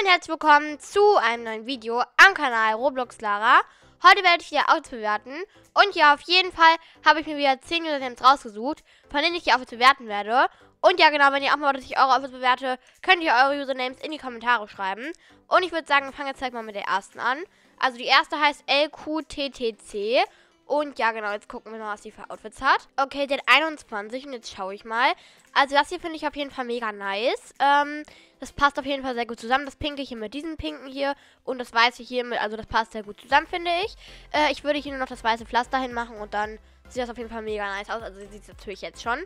Und herzlich willkommen zu einem neuen Video am Kanal Roblox Lara. Heute werde ich wieder Outfits bewerten. Und ja, auf jeden Fall habe ich mir wieder 10 Usernames rausgesucht, von denen ich die Outfits bewerten werde. Und ja, genau, wenn ihr auch mal dass ich eure Outfits bewerte, könnt ihr eure Usernames in die Kommentare schreiben. Und ich würde sagen, wir fangen jetzt gleich mal mit der ersten an. Also die erste heißt LQTTC. Und ja, genau, jetzt gucken wir mal, was die für Outfits hat. Okay, die hat 21 und jetzt schaue ich mal. Also das hier finde ich auf jeden Fall mega nice. Ähm, das passt auf jeden Fall sehr gut zusammen. Das pinke hier mit diesem pinken hier und das weiße hier mit, also das passt sehr gut zusammen, finde ich. Äh, ich würde hier nur noch das weiße Pflaster hinmachen und dann sieht das auf jeden Fall mega nice aus. Also sieht es natürlich jetzt schon.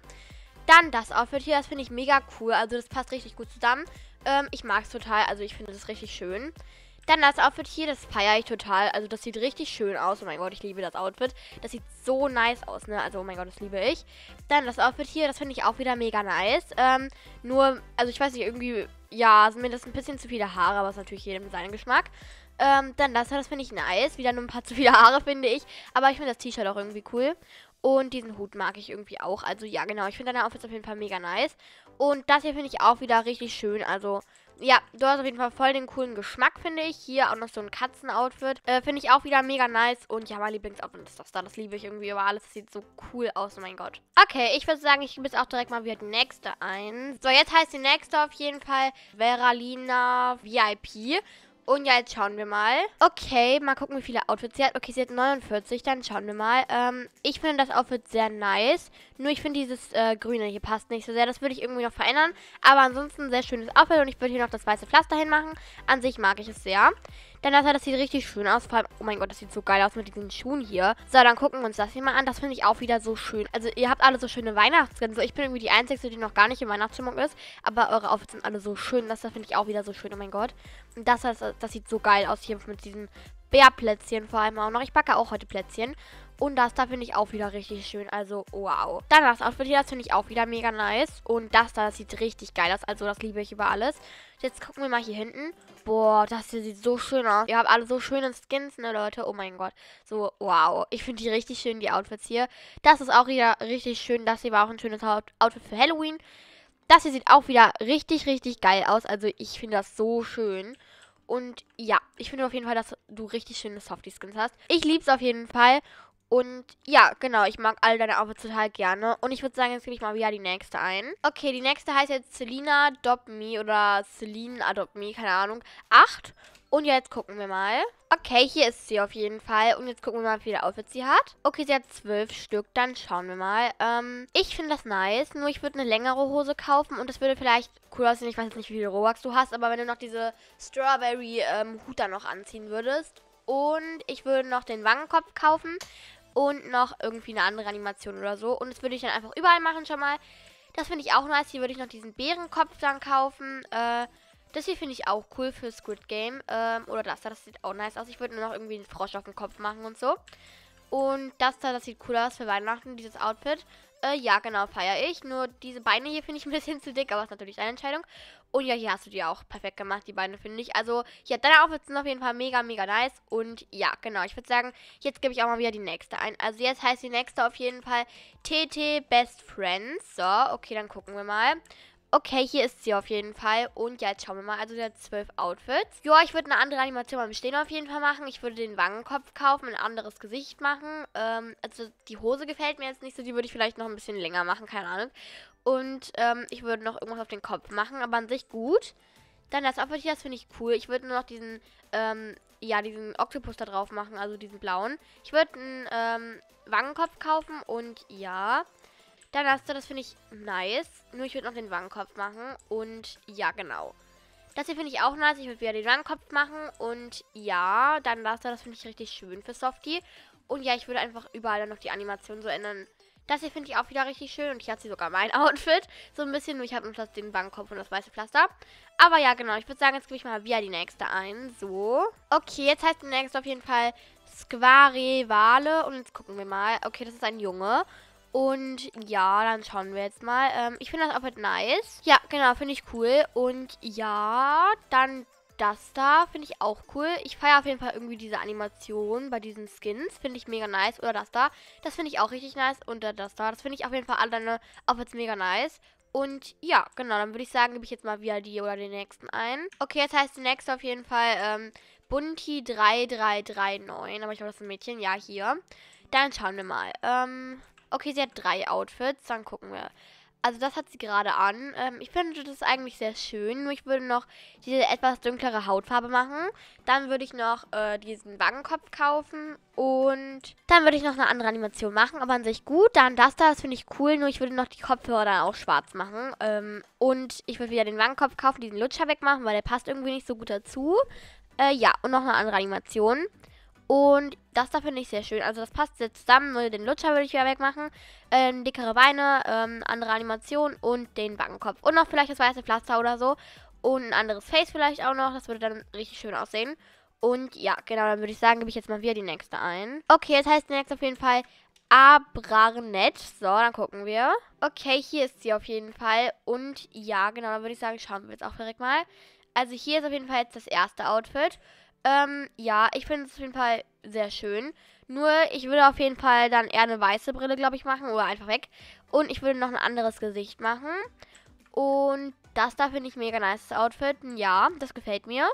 Dann das Outfit hier, das finde ich mega cool. Also das passt richtig gut zusammen. Ähm, ich mag es total, also ich finde das richtig schön. Dann das Outfit hier, das feiere ich total. Also das sieht richtig schön aus. Oh mein Gott, ich liebe das Outfit. Das sieht so nice aus, ne? Also oh mein Gott, das liebe ich. Dann das Outfit hier, das finde ich auch wieder mega nice. Ähm, nur, also ich weiß nicht, irgendwie, ja, sind mir das ein bisschen zu viele Haare, aber ist natürlich jedem seinen Geschmack. Ähm, dann das, das finde ich nice. Wieder nur ein paar zu viele Haare, finde ich. Aber ich finde das T-Shirt auch irgendwie cool. Und diesen Hut mag ich irgendwie auch. Also ja, genau. Ich finde deine Outfits auf jeden Fall mega nice. Und das hier finde ich auch wieder richtig schön. Also ja, du hast auf jeden Fall voll den coolen Geschmack, finde ich. Hier auch noch so ein Katzenoutfit. Äh, finde ich auch wieder mega nice. Und ja, mein Lieblingsoutfit ist das da. Das liebe ich irgendwie über alles. Das sieht so cool aus. Oh mein Gott. Okay, ich würde sagen, ich gebe jetzt auch direkt mal wieder die nächste ein. So, jetzt heißt die nächste auf jeden Fall Veralina VIP. Und ja, jetzt schauen wir mal. Okay, mal gucken, wie viele Outfits sie hat. Okay, sie hat 49, dann schauen wir mal. Ähm, ich finde das Outfit sehr nice. Nur ich finde dieses äh, Grüne hier passt nicht so sehr. Das würde ich irgendwie noch verändern. Aber ansonsten sehr schönes Outfit und ich würde hier noch das weiße Pflaster hinmachen. An sich mag ich es sehr. Dann das, das sieht richtig schön aus. Vor allem, oh mein Gott, das sieht so geil aus mit diesen Schuhen hier. So, dann gucken wir uns das hier mal an. Das finde ich auch wieder so schön. Also, ihr habt alle so schöne Weihnachtsgänse. Ich bin irgendwie die Einzige, die noch gar nicht in Weihnachtsstimmung ist. Aber eure Outfits sind alle so schön. Das, das finde ich auch wieder so schön. Oh mein Gott. Und das, das, das sieht so geil aus hier mit diesen Bärplätzchen vor allem auch noch. Ich backe auch heute Plätzchen. Und das da finde ich auch wieder richtig schön. Also, wow. Dann das Outfit hier, das finde ich auch wieder mega nice. Und das da, das sieht richtig geil aus. Also, das liebe ich über alles. Jetzt gucken wir mal hier hinten. Boah, das hier sieht so schön aus. Ihr habt alle so schöne Skins, ne, Leute? Oh mein Gott. So, wow. Ich finde die richtig schön, die Outfits hier. Das ist auch wieder richtig schön. Das hier war auch ein schönes Outfit für Halloween. Das hier sieht auch wieder richtig, richtig geil aus. Also, ich finde das so schön. Und ja, ich finde auf jeden Fall, dass du richtig schöne Softie-Skins hast. Ich liebe es auf jeden Fall. Und ja, genau, ich mag all deine Outfits total gerne. Und ich würde sagen, jetzt gebe ich mal wieder die nächste ein. Okay, die nächste heißt jetzt Selina Adopt Me oder Celine Adopt Me, keine Ahnung. Acht. Und jetzt gucken wir mal. Okay, hier ist sie auf jeden Fall. Und jetzt gucken wir mal, wie viele Outfits sie hat. Okay, sie hat zwölf Stück. Dann schauen wir mal. Ähm, ich finde das nice. Nur ich würde eine längere Hose kaufen. Und das würde vielleicht cool aussehen. Ich weiß jetzt nicht, wie viele Robux du hast. Aber wenn du noch diese Strawberry-Hut ähm, dann noch anziehen würdest. Und ich würde noch den Wangenkopf kaufen und noch irgendwie eine andere Animation oder so. Und das würde ich dann einfach überall machen schon mal. Das finde ich auch nice. Hier würde ich noch diesen Bärenkopf dann kaufen. Äh, das hier finde ich auch cool für Squid Game. Ähm, oder das da, das sieht auch nice aus. Ich würde nur noch irgendwie einen Frosch auf dem Kopf machen und so. Und das da, das sieht cool aus für Weihnachten, dieses Outfit. Äh, ja, genau, feiere ich. Nur diese Beine hier finde ich ein bisschen zu dick, aber ist natürlich deine Entscheidung. Und ja, hier hast du die auch perfekt gemacht, die Beine, finde ich. Also, ja, deine Outfits sind auf jeden Fall mega, mega nice. Und ja, genau, ich würde sagen, jetzt gebe ich auch mal wieder die nächste ein. Also, jetzt heißt die nächste auf jeden Fall TT Best Friends. So, okay, dann gucken wir mal. Okay, hier ist sie auf jeden Fall. Und ja, jetzt schauen wir mal. Also, der hat zwölf Outfits. Ja, ich würde eine andere Animation beim Stehen auf jeden Fall machen. Ich würde den Wangenkopf kaufen, ein anderes Gesicht machen. Ähm, also, die Hose gefällt mir jetzt nicht so. Die würde ich vielleicht noch ein bisschen länger machen, keine Ahnung. Und ähm, ich würde noch irgendwas auf den Kopf machen, aber an sich gut. Dann das Outfit hier, das finde ich cool. Ich würde nur noch diesen, ähm, ja, diesen Oktopus da drauf machen, also diesen blauen. Ich würde einen ähm, Wangenkopf kaufen und ja. Dann hast du, das finde ich nice. Nur ich würde noch den Wangenkopf machen. Und ja, genau. Das hier finde ich auch nice. Ich würde wieder den Wangenkopf machen. Und ja, dann das das finde ich richtig schön für Softie. Und ja, ich würde einfach überall dann noch die Animation so ändern. Das hier finde ich auch wieder richtig schön. Und hier hat sie sogar mein Outfit. So ein bisschen. Nur ich habe noch den Wangenkopf und das weiße Pflaster. Aber ja, genau. Ich würde sagen, jetzt gebe ich mal wieder die nächste ein. So. Okay, jetzt heißt die nächste auf jeden Fall Square Wale. Und jetzt gucken wir mal. Okay, das ist ein Junge. Und ja, dann schauen wir jetzt mal. Ähm, ich finde das Outfit nice. Ja, genau, finde ich cool. Und ja, dann das da finde ich auch cool. Ich feiere auf jeden Fall irgendwie diese Animation bei diesen Skins. Finde ich mega nice. Oder das da. Das finde ich auch richtig nice. Und das da. Das finde ich auf jeden Fall alle deine Outfits mega nice. Und ja, genau, dann würde ich sagen, gebe ich jetzt mal wieder die oder den nächsten ein. Okay, jetzt heißt die nächste auf jeden Fall ähm, Bunti3339. Aber ich glaube, das ist ein Mädchen. Ja, hier. Dann schauen wir mal. Ähm, okay, sie hat drei Outfits. Dann gucken wir. Also das hat sie gerade an. Ähm, ich finde das eigentlich sehr schön. Nur ich würde noch diese etwas dunklere Hautfarbe machen. Dann würde ich noch äh, diesen Wangenkopf kaufen. Und dann würde ich noch eine andere Animation machen. Aber an sich gut. Dann das da, das finde ich cool. Nur ich würde noch die Kopfhörer dann auch schwarz machen. Ähm, und ich würde wieder den Wangenkopf kaufen, diesen Lutscher wegmachen, weil der passt irgendwie nicht so gut dazu. Äh, ja, und noch eine andere Animation. Und das da finde ich sehr schön. Also das passt jetzt zusammen. Nur den Lutscher würde ich wieder wegmachen. Ähm, dickere Beine, ähm, andere Animation und den Backenkopf. Und noch vielleicht das weiße Pflaster oder so. Und ein anderes Face vielleicht auch noch. Das würde dann richtig schön aussehen. Und ja, genau, dann würde ich sagen, gebe ich jetzt mal wieder die nächste ein. Okay, jetzt heißt die nächste auf jeden Fall Abranet. So, dann gucken wir. Okay, hier ist sie auf jeden Fall. Und ja, genau, dann würde ich sagen, schauen wir jetzt auch direkt mal. Also hier ist auf jeden Fall jetzt das erste Outfit. Ähm, ja, ich finde es auf jeden Fall sehr schön. Nur, ich würde auf jeden Fall dann eher eine weiße Brille, glaube ich, machen. Oder einfach weg. Und ich würde noch ein anderes Gesicht machen. Und das da finde ich mega nice, das Outfit. Ja, das gefällt mir.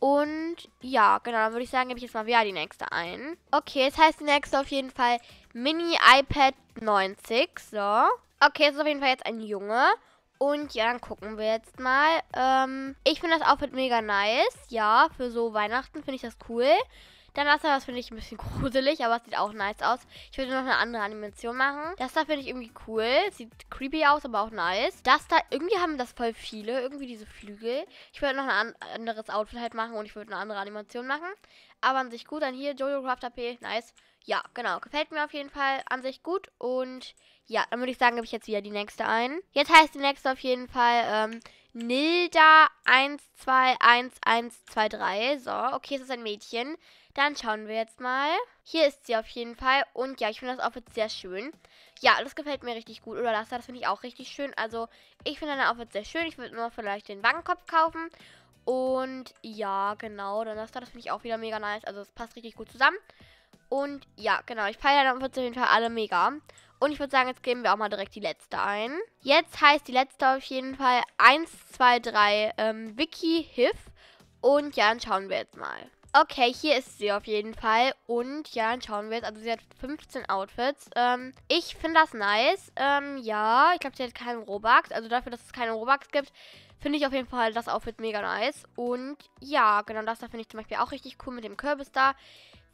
Und ja, genau, dann würde ich sagen, gebe ich jetzt mal wieder die nächste ein. Okay, jetzt heißt die nächste auf jeden Fall Mini iPad 90. So. Okay, es ist auf jeden Fall jetzt ein Junge. Und ja, dann gucken wir jetzt mal. Ähm, ich finde das Outfit mega nice. Ja, für so Weihnachten finde ich das cool. Dann das da, das finde ich ein bisschen gruselig, aber es sieht auch nice aus. Ich würde noch eine andere Animation machen. Das da finde ich irgendwie cool. Sieht creepy aus, aber auch nice. Das da, irgendwie haben das voll viele, irgendwie diese Flügel. Ich würde noch ein anderes Outfit halt machen und ich würde eine andere Animation machen. Aber an sich gut. Dann hier Jojo Craft AP, nice. Ja, genau. Gefällt mir auf jeden Fall an sich gut. Und ja, dann würde ich sagen, gebe ich jetzt wieder die nächste ein. Jetzt heißt die nächste auf jeden Fall ähm, Nilda 121123. So, okay, es ist ein Mädchen. Dann schauen wir jetzt mal. Hier ist sie auf jeden Fall. Und ja, ich finde das Outfit sehr schön. Ja, das gefällt mir richtig gut. Oder das, das finde ich auch richtig schön. Also, ich finde dein Outfit sehr schön. Ich würde nur vielleicht den Wangenkopf kaufen. Und ja, genau. Dann das da, das finde ich auch wieder mega nice. Also, es passt richtig gut zusammen. Und ja, genau. Ich feiere Outfits auf jeden Fall alle mega. Und ich würde sagen, jetzt geben wir auch mal direkt die letzte ein. Jetzt heißt die letzte auf jeden Fall 1, 2, 3 ähm, Vicky Hiff. Und ja, dann schauen wir jetzt mal. Okay, hier ist sie auf jeden Fall. Und ja, dann schauen wir jetzt. Also sie hat 15 Outfits. Ähm, ich finde das nice. Ähm, ja, ich glaube, sie hat keinen Robux. Also dafür, dass es keine Robux gibt, finde ich auf jeden Fall das Outfit mega nice. Und ja, genau das da finde ich zum Beispiel auch richtig cool mit dem Kürbis da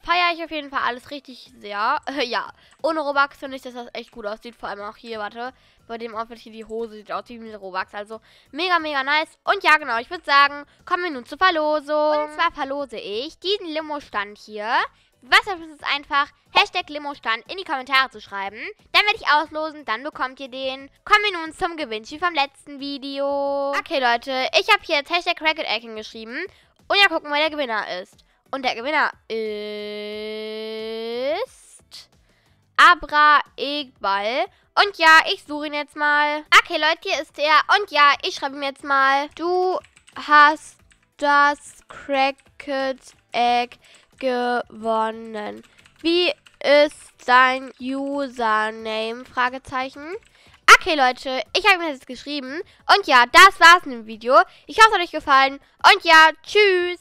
feiere ich auf jeden Fall alles richtig sehr. ja, ohne Robux finde ich, dass das echt gut aussieht. Vor allem auch hier, warte, bei dem Outfit hier die Hose sieht aus wie mit Robux. Also mega, mega nice. Und ja, genau, ich würde sagen, kommen wir nun zur Verlosung. Und zwar verlose ich diesen Limo-Stand hier. Was ist es einfach, Hashtag Limo-Stand in die Kommentare zu schreiben. Dann werde ich auslosen, dann bekommt ihr den. Kommen wir nun zum Gewinnspiel vom letzten Video. Okay, Leute, ich habe hier jetzt Hashtag Racket Icon geschrieben. Und ja, gucken, wer der Gewinner ist. Und der Gewinner ist Abra Egbal. Und ja, ich suche ihn jetzt mal. Okay, Leute, hier ist er. Und ja, ich schreibe ihm jetzt mal. Du hast das Cracked Egg gewonnen. Wie ist dein Username? Fragezeichen. Okay, Leute, ich habe mir das geschrieben. Und ja, das war's in dem Video. Ich hoffe, es hat euch gefallen. Und ja, tschüss.